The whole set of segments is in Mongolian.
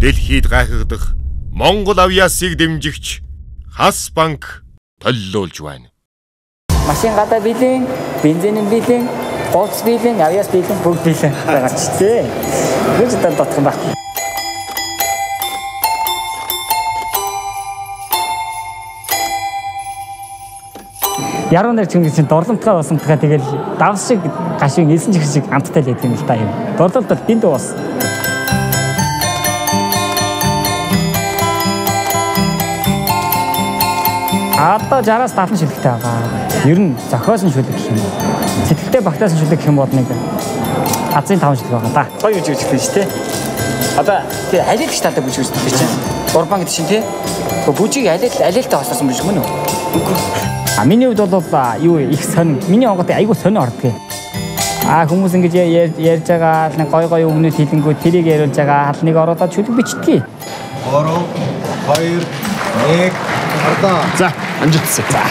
дэлхийд гайхагдах Монгол авьяасыг дэмжигч Хас банк толлуулж байна. Машин гадаа биелэн, бензинын биелэн, говц биелэн, авьяас биелэн бүгд биелэн байгаа ч тий. Гэж одоо дотох юм байна. Яруу нар чинь чинь дурламтгай усамтгай тэгэл давс шиг гашин элсэн чих шиг амттай л юм л та юм. Дурлалт бол дэнд уус. Одоо 60-аас 70 шүлэгтэй байгаа. Ер нь зохиосон шүлэг гэх юм. Сэтгэлтэй багтаасан шүлэг гэх юм бол нэг азын 5 шүлэг байгаа да. Гоё гэж үзэх юм шүү дээ. Одоо тий алил гэж талаа бүжиг үздэг чинь. Урбан гэдэг чинь тий. Бүжиг алил алилтай хослосон биш мөн үү? А миний хувьд бол юу их сонь. Миний онгод айгүй сонь ордгийг. А хүмүүс ингэж ярьж байгаа нэг гой гой өгнөд хилэнгүү тэрийг яриулж байгаа хал нэг ороод шүлэг бичдгийг. 3 2 1 ардаа. За, амжилтсан. За.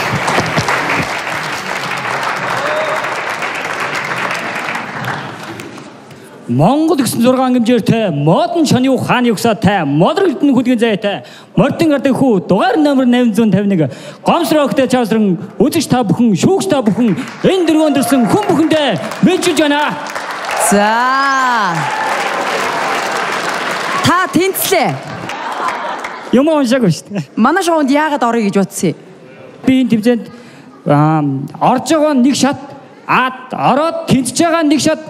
Монгол гэсэн 6 ангимжээртэй модон шоны ухааны угсаатай модрол эрдэнэ хүлгэн заяатай мордын гардаг хүү дугаар номер 851 гомсрогтой чавсран үзэж та бүхэн шүүгч та бүхэн энэ дөрвөн дэрсэн хүн бүхэндээ мэдчилж байна. За. Та тэнцлээ. Юм уншаагүй шүү дээ. Манай шоунд яагаад орё гэж бодсон юм? Би энэ тэмцээнд орж байгаа нэг шат аад ороод тэнцэж байгаа нэг шат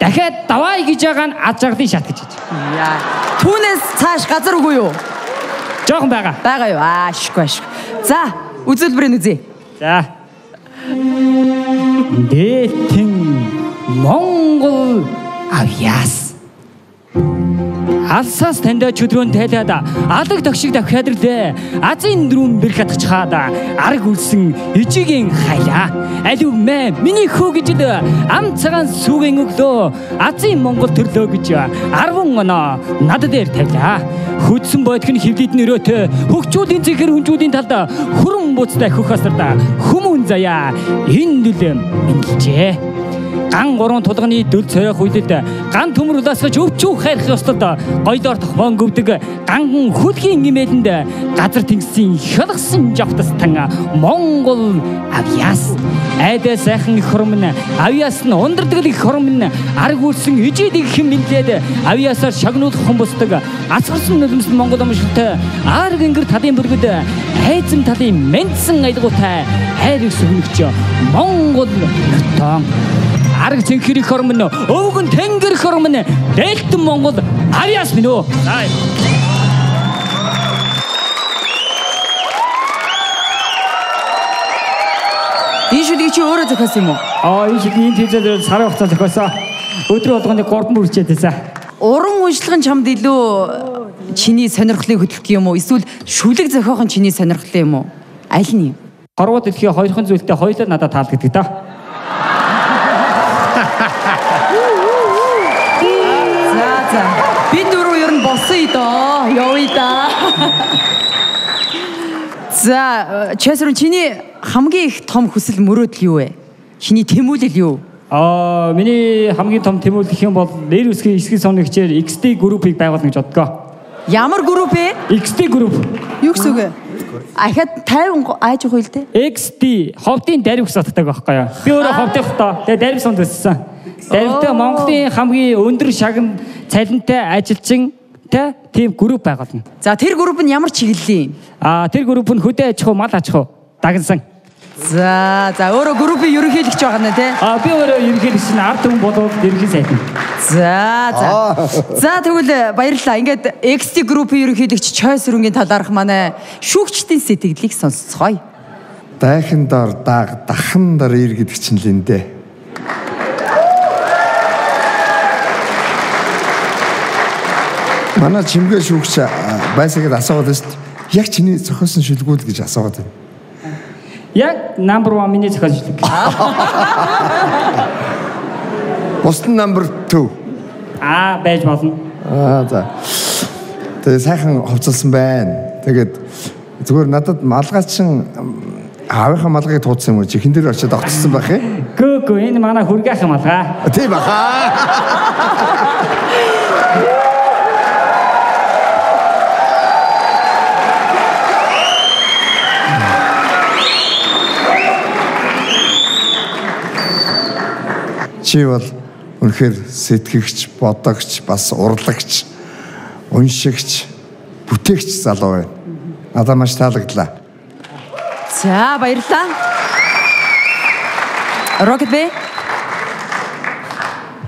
дахиад давай гэж байгаа нь ад жаргалын шат гэж байна. Яа. Түүнээс цааш газар үгүй юу? Жохон байгаа. Бага юу? Аа, шиггүй шиг. За, үзүүлбэрийн үзье. За. Дэтэн Монгол авьяас. Алсаас тандаа чөдрөөн тайлаад алаг тогшиг давхиад ирлээ. Азийн дөрөв бэр хатгачхаад арг үлсэн ижигийн хайлаа. Алив мэ миний хөө гэж л ам цагаан сүгэн өглөө Азийн Монгол төрлөө гэж 10 оноо над дээр тавилаа. Хөдсөн бодг нь хөвлөд нөрөөтэй хөгчүүдийн зэхэр хүнжүүдийн талд хөрөн буцтай хөх хасарда хүмүүн заяа энэ дүлэм мэдлжээ ган гурван тулганы дөл цорих үйлдэлд ган төмөр улаасгаж өвчүү хайрах ёслолд гоёдоор тохмон гөвдөг ганган хүлгийн имээлэнд газар тэнгисийн хялгсан жавтастан Монгол авьяас. Айдаа сайхан их хормн авьяас нь ундрдаг их хормн арг үлсэн ижид их хэм мэдлээд авьяасаар шагнуулах хүмүүстэг асгарсан нулимсэн Монгол амжилттай арг ингэр талын бүргэд айзам талын мэдсэн аялгуутай хайр өсгөнөгч Монгол нотон арга цэнхэр их хормон өвгөн тэнгэр их хормон дээлтэн Монгол авьяас минь үү. Энэ шүлгийг чи өөрөө зохиосон юм уу? Аа энэ энэ тэмцээл сарын хугацаанд зохиосон. Өдөр болгоны 3 бүрчээд байсан. Уран уншлага нь чамд илүү чиний сонирхлыг хөдөлгөх юм уу? Эсвэл шүлэг зохиох нь чиний сонирхол юм уу? Аль нь юм? Хорвоо дэлхийн хоёрхан зүйлтэй хоёулаа надад таалагддаг да. За за. Би дөрөв ер нь болсон и доо. Явъя да. За, Чэсрэн чиний хамгийн их том хүсэл мөрөөдөл юу вэ? Чиний тэмүүлэл юу? Аа миний хамгийн том тэмүүлэл гэх юм бол нэр үсгийн эсгийн сумны хичээр XD группийг байгуулна гэж бодгоо. Ямар групп вэ? XD групп. Юу гэсэн үг вэ? Ахад 50 ааж явах үйл дээ. XD ховдын дарив утгатай байхгүй юу? Би өөрөө ховдын хтоо. Тэгээ дарив сунд өссөн. Даривтай Монголын хамгийн өндөр шагнал цалинтай ажилчин тэ тийм групп байгуулна. За тэр групп нь ямар чиглэлийн? Аа тэр групп нь хөдөө аж ахуй, мал аж ахуй дагнсан. За за өөрөө группийн ерөнхийлөгч байгаа нэ тий. Аа би өөрөө ерөнхийлөгч нь ард түмэн болоод ерөнхий сайд нь. За за. За тэгвэл баярлалаа. Ингээд XT группийн ерөнхийлөгч Choice өрөнгийн талаарх манай шүүгчдийн сэтгэлийг сонсцгоё. Дайхан дор дааг дахан дор ир гэдэг чинь л энэ дээ. Манай чимгээ шүүгч байсагаад асуугаад байна шүү дээ. Яг чиний зохиосон шүлгүүд гэж асуугаад байна. Яг number 1 миний зохиолчлог. Бусд нь number 2. Аа байж болно. Аа за. Тэгээ сайхан хувцалсан байна. Тэгээд зүгээр надад малгайчин аавынхаа малгайг туудсан юм уу? Чихэн дээр очиод огцсон байх юм. Гөө гөө энэ манай хүргэх юм алгаа. Тийм баха. Чи бол үнэхээр сэтгэгч, бодогч, бас урлагч, уншигч, бүтээгч залуу байна. Надад маш таалагдлаа. За баярлалаа. Rocket Bay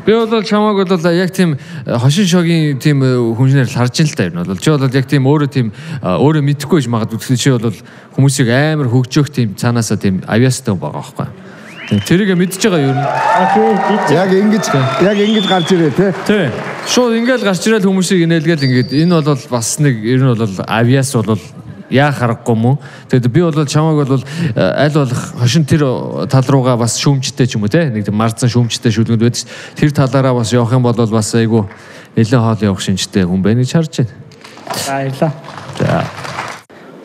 Би бол чамааг бол яг тийм э, хошин шогийн тийм э, хүнээр л харж ин л та юм бол чи бол яг тийм өөрөө тийм э, өөрөө мэдхгүй гэж магадгүй чи бол хүмүүсийг амар хөгжөөх тийм цаанаасаа тийм авиастай байгаа байхгүй. Тэрийг мэдж байгаа юу? Окей. Яг ингэж яг ингэж гарч ирээ те. Тий. Шууд ингээл гарч ирэл хүмүүсийг инээлгээл ингээд энэ бол бас нэг ер нь бол авиас бол яа харахгүй мó. Тэгээд би бол чамайг бол э, аль болох хошин тэр тал руугаа бас шүүмжтэй ч юм уу те нэг марцсан шүүмжтэй шүлгэнд байдаг. ш. Тэр талаараа бас явах юм бол бас айгу нэлээд хоол явах шинжтэй хүн байна гэж харж байна. Баярлаа. За.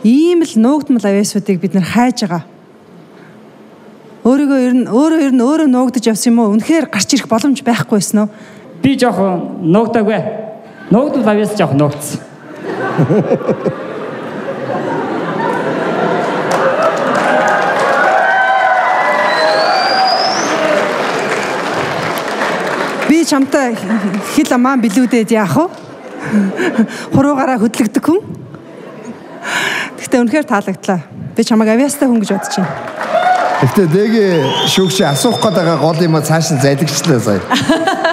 ийм л нуугдмал авиасуудыг бид нар хайж байгаа. Өөрийгөө ер нь өөрөө ер нь өөрөө нуугдаж явсан юм уу? Үнэхээр гарч ирэх боломж байхгүй байсан уу? Би жоохон нуугдаагүй. Нуугдвал авьяас жоохон нуугдсан. Би чамтай хил амаа билүүдээд яах вэ? Хуруугаараа хөдлөгдөг хүн. Гэхдээ үнэхээр таалагдлаа. Би чамайг авиастай хүн гэж бодож байна. Гэтэ дэгээ шүүгч асуух гээд байгаа гол юм цааш нь залгичлаа сая.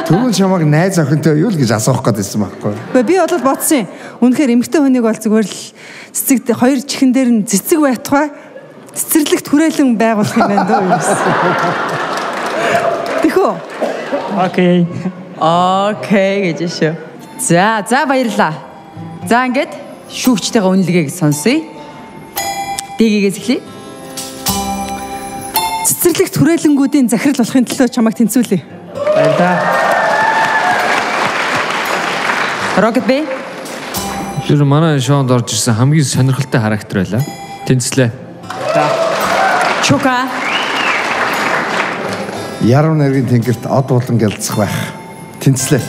Тэгвэл чамайг найз охинтой юу л гэж асуух гээд байсан байхгүй. Гэхдээ би бодол бодсон юм. Үнэхээр эмгтэй хүнийг бол зүгээр л цэцэг хоёр чихэн дээр нь цэцэг байтугай цэцэрлэгт хүрээлэн байгуулах юм байна дөө. юу гэсэн. Тэхүү. Окей. Окей гэж шүү. За, за баярлаа. За ингээд шүүгчтэйгээ үнэлгээг сонсъё. Дэгийгээс эхлэе. Цэцэрлэгт хүрээлэнгүүдийн захирал болохын төлөө чамайг тэнцвүүлье. Баярлаа. Rocket Bay Тэр манай шоунд орж ирсэн хамгийн сонирхолтой характер байлаа. Тэнцлээ. Чука Яруу найргийн тэнгэрт од болон гялцах байх. Тэнцлээ.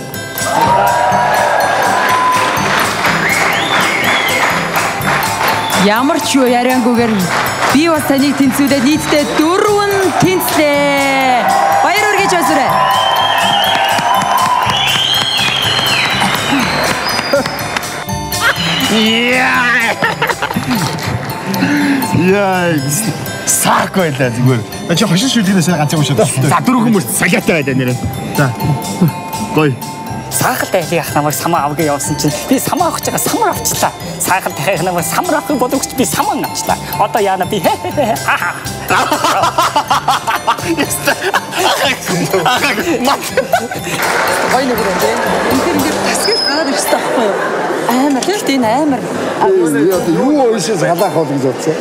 ямар ч юу яриангүйгээр би бас таныг тэнцвүүлээд нийтдээ дөрвөн тэнцлээ. Баяр хүргэж басарай. Яа. Саак байлаа зүгээр. Чи хошин шүлгээс ганц юм шиг. За дөрөв хүмүүс салиатай байлаа нэрээ. За. Гой. Саахал тайлыг ах намайг самаа авгаа явуулсан чинь би самаа авах чагаа самар авчлаа. Саахал тайлыг намайг самар авах бодогч би самаа авчлаа. Одоо яана би хэ хэ хэ ха ха. Гоё нэг юм дээ. Үнэхээр ингээд тасгал гараад ирсэн таахгүй юу? Амар гэхдээ энэ амар. Би одоо юу уушээс халаах бол гэж бодсон.